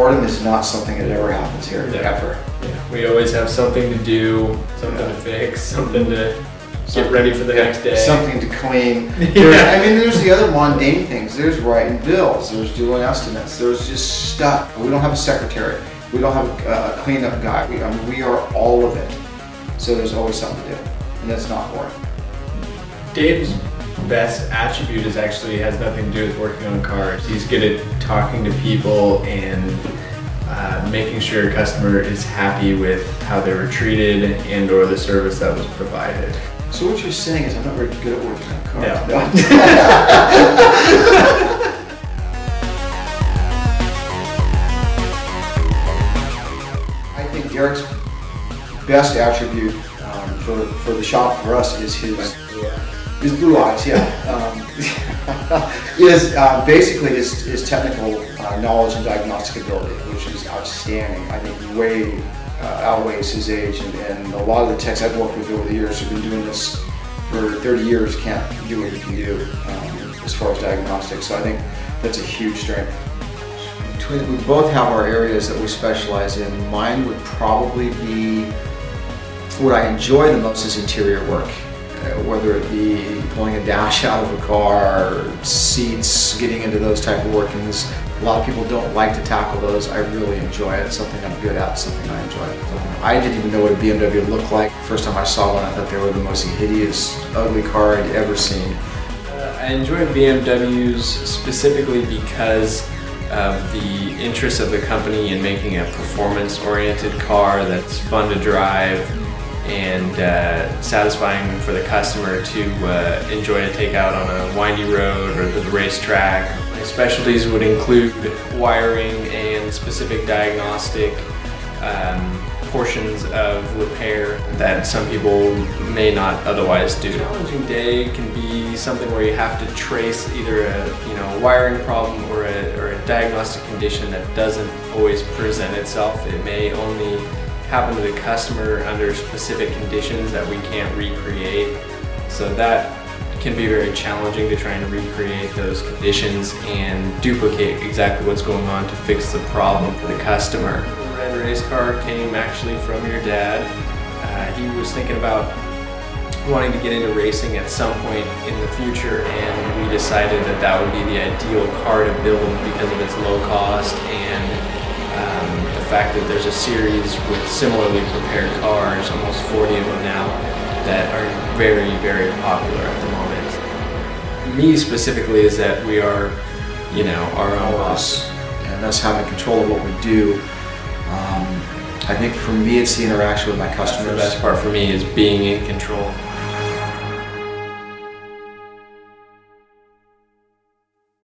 boredom is not something that ever happens here, Yeah. ever. Yeah, we always have something to do, something to fix, something to get ready for the Yeah, next day. Something to clean. Yeah. I mean, there's the other mundane things. There's writing bills. There's doing estimates. There's just stuff. We don't have a secretary. We don't have a, a cleanup guy. We, I mean, we are all of it. So there's always something to do, and that's not boring. Dave's best attribute is actually has nothing to do with working on cars. He's good at talking to people and uh, making sure a customer is happy with how they were treated and or the service that was provided. So what you're saying is I'm not very good at working on cars. No. I think Derek's best attribute um, for, for the shop for us is his his blue eyes. Yeah, um, is uh, basically his, his technical uh, knowledge and diagnostic ability, which is outstanding. I think way uh, outweighs his age, and, and a lot of the techs I've worked with over the years who've been doing this for 30 years can't do what he can do um, as far as diagnostics. So I think that's a huge strength. Between, we both have our areas that we specialize in. Mine would probably be what I enjoy the most is interior work, whether it be pulling a dash out of a car, seats, getting into those type of workings. A lot of people don't like to tackle those. I really enjoy it. It's something I'm good at, something I enjoy. I didn't even know what a BMW looked like. First time I saw one, I thought they were the most hideous, ugly car I'd ever seen. Uh, I enjoy BMWs specifically because of the interest of the company in making a performance-oriented car that's fun to drive and uh, satisfying for the customer to uh, enjoy a takeout on a windy road or the racetrack. My specialties would include wiring and specific diagnostic um, portions of repair that some people may not otherwise do. A challenging day can be something where you have to trace either a you know wiring problem or a, or a diagnostic condition that doesn't always present itself. It may only happen to the customer under specific conditions that we can't recreate. So that can be very challenging to try and recreate those conditions and duplicate exactly what's going on to fix the problem for the customer. The red race car came actually from your dad. Uh, he was thinking about wanting to get into racing at some point in the future and we decided that that would be the ideal car to build because of its low cost and um, fact that there's a series with similarly prepared cars, almost 40 of them now, that are very, very popular at the moment. Me specifically is that we are, you know, our own boss. and us having control of what we do. Um, I think for me, it's the interaction with my That's the customers. best part for me is being in control.